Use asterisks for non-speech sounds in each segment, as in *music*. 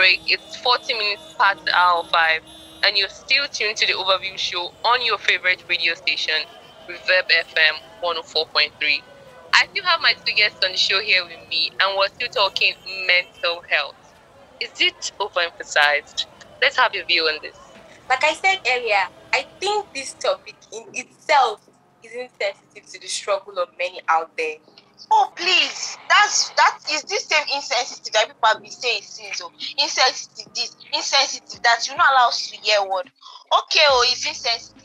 break. It's 40 minutes past the hour 5, and you're still tuned to the Overview Show on your favorite radio station, Reverb FM 104.3. I still have my two guests on the show here with me, and we're still talking mental health. Is it overemphasized? Let's have your view on this. Like I said earlier, I think this topic in itself isn't sensitive to the struggle of many out there. Oh please, that's that is this same insensitive that people have been saying since. Oh, insensitive this, insensitive that. You not allow us to hear word. Okay, oh, it's insensitive.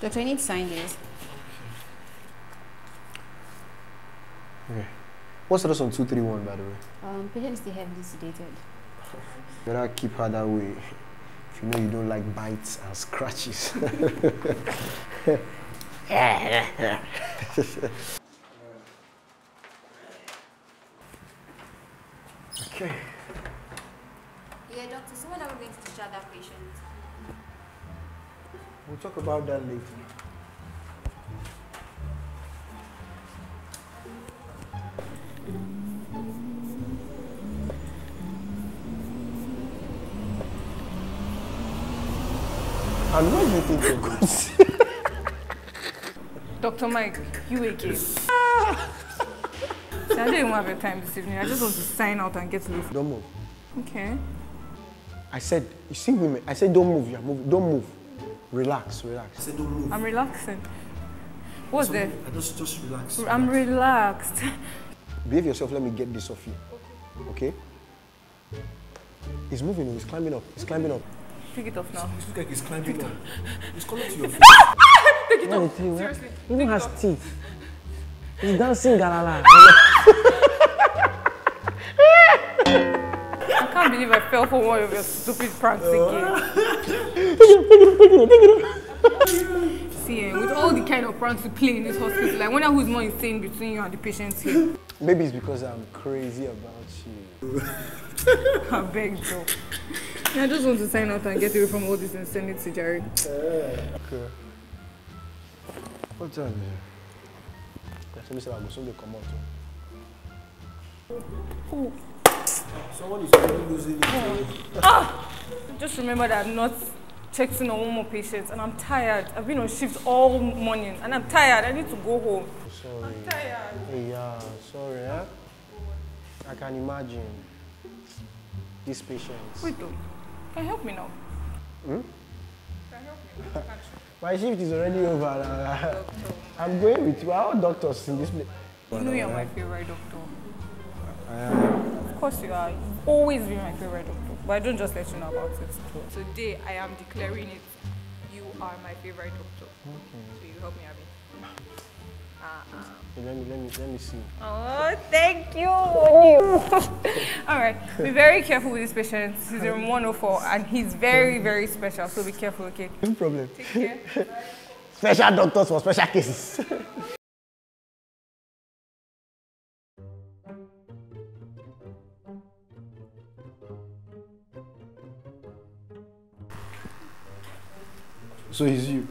Doctor, I need to sign this. Okay. What's the rest on 231, by the way? Um, patient is still heavily sedated. Better keep her that way. If you know you don't like bites and scratches. okay. Yeah, doctor, so when are we going to discharge that patient? We'll talk about that later. And what do you think you're going to say? Dr. Mike, you again. See, I don't even have your time this evening. I just want to sign out and get to this. Don't move. Okay. I said, you see women, I said don't move, you're moving. Don't move. Relax, relax. I said don't move. I'm relaxing. What's there? I just just relax. I'm relaxed. Behave yourself, let me get this off you. Okay? He's moving, he's climbing up, he's climbing up. Take it off now. It looks like he's climbing up. He's coming to your face. *laughs* Ah, ah, take it Let me off. tell you, Seriously. He even has teeth. He's dancing galala. *laughs* I can't believe I fell for one of your stupid pranks again. See, eh, with all the kind of pranks you play in this hospital, I wonder who's more insane between you and the patients here. Maybe it's because I'm crazy about you. *laughs* I beg Joe. I just want to sign out and get away from all this insanity, Jerry. Okay. What time is it? That's what I said I go soon dey comot o. Someone is already losing it. Just remember that I'm not checking on one more patient and I'm tired. I've been on shift all morning and I'm tired. I need to go home. Sorry. I'm Tired. Hey, yeah, sorry, huh? I can imagine. These patients. Wait though. Can you help me now? Hmm? Can you help me? My shift is already over. uh, *laughs* I'm going with you. Our doctors in this place. You know you're my favorite doctor. I am. Of course you are. You've always been my favorite doctor. But I don't just let you know about it. Today I am declaring it. You are my favorite doctor. Okay. So you help me, Abby. Uh-uh. Let me, let me, let me see. Oh, thank you. *laughs* All right. Be very careful with this patient. He's in 104 and he's very, very special. So be careful, okay? No problem. Take care. *laughs* Special doctors for special cases. *laughs* so it's you.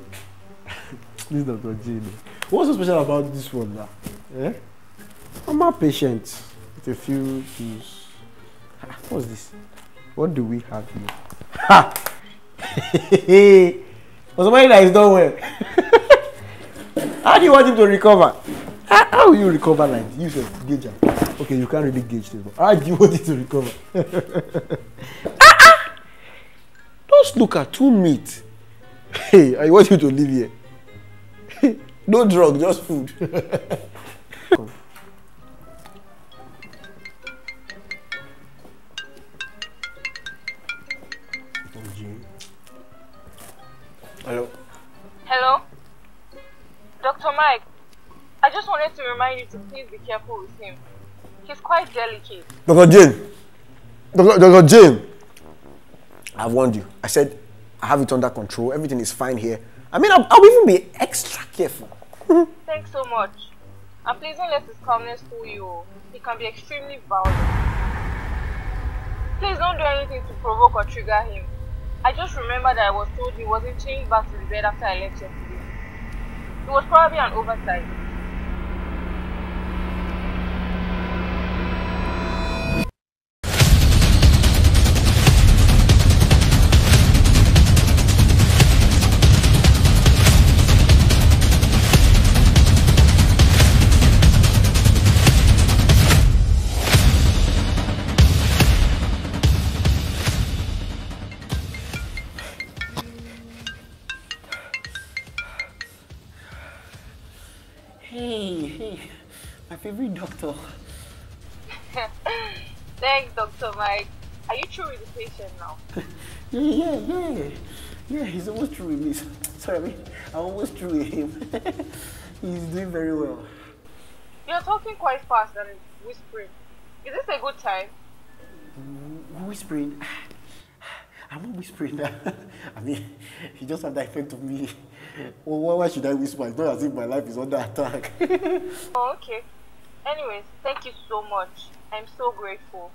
*laughs* this is Dr. J. What's so special about this one now? Eh? I'm a patient with a few. Ah, What's this? What do we have here? Ha! *laughs* For somebody that is done well. *laughs* How do you want him to recover? How, will you recover like? You said gauge am. Okay, you can't really gauge this. But how do you want it to recover? Ah, ah! Just look at two meat. Hey, I want you to live here. *laughs* no drug, just food. Hello. Hello? Dr. Mike, I just wanted to remind you to please be careful with him. He's quite delicate. Dr. Jane. Dr. Dr. Jane. I've warned you. I said I have it under control. Everything is fine here. I mean, I'll, I'll even be extra careful. *laughs* Thanks so much. And please don't let his calmness fool you. He can be extremely violent. Please don't do anything to provoke or trigger him. I just remember that I was told he wasn't changed back to the bed after I left yesterday. It was probably an oversight. Hey, hey, my favorite doctor. *laughs* Thanks, Dr. Mike. Are you through with the patient now? *laughs* Yeah, yeah, yeah. Yeah, he's almost through with me. *laughs* Sorry, I mean, I'm almost through with him. he's doing very well. You're talking quite fast and whispering. Is this a good time? Whispering. I'm not whispering. *laughs* I mean, he just had the effect of me. Well, why, why should I whisper? It's not as if my life is under attack. *laughs* Oh, okay. Anyways, thank you so much. I'm so grateful.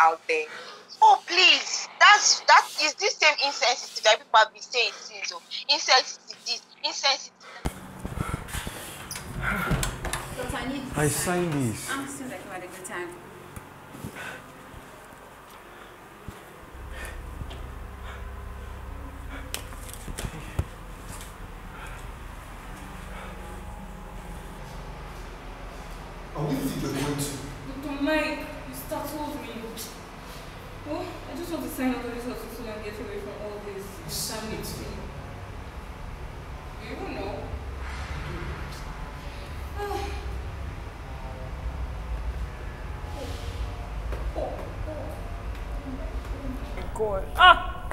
Out there. Oh please, that's that is this same insensitive that people have been saying since. Oh, insensitive this, insensitive. Doctor, I need I signed this. I'm seems like you had a good time. And where did going to? Dr. Mike, you startled me. Oh, I just want to sign out of this hospital and get away from all this. Insanity. You don't know. Ah. God. Ah!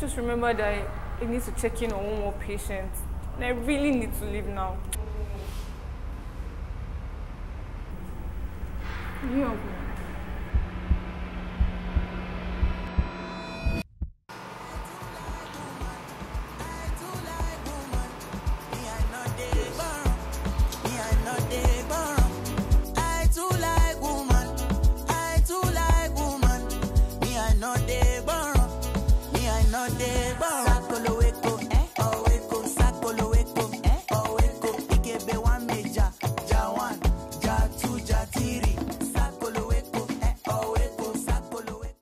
Just remember that I need to check in on one more patient. And I really need to leave now. Yeah.